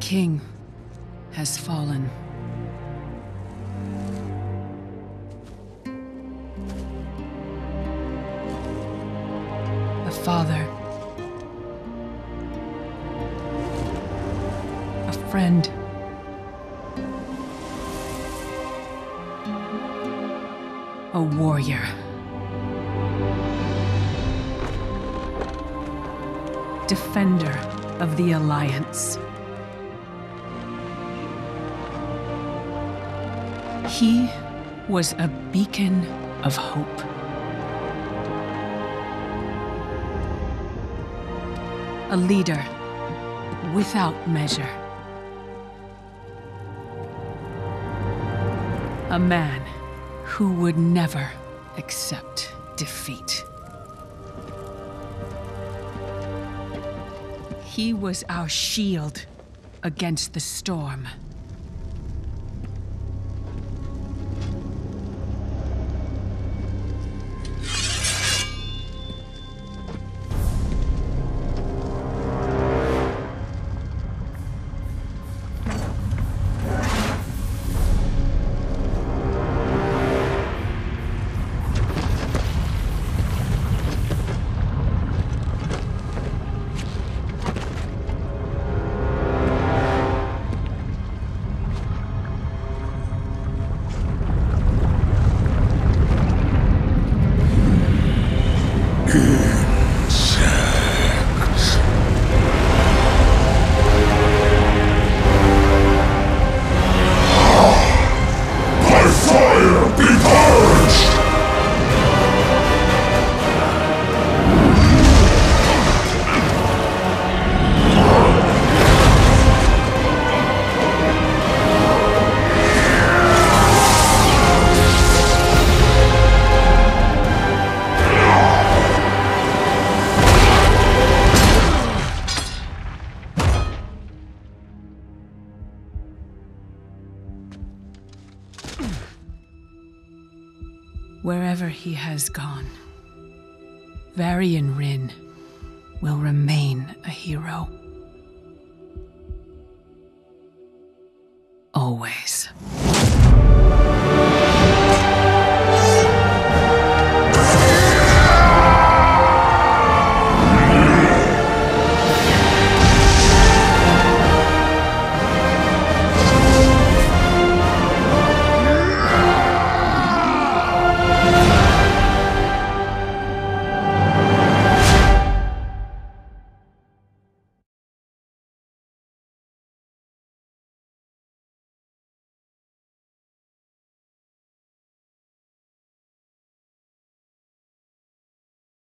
king has fallen. A father. A friend. A warrior. Defender of the Alliance. He was a beacon of hope. A leader without measure. A man who would never accept defeat. He was our shield against the storm. By Wherever he has gone, Varian Wrynn will remain a hero. Always.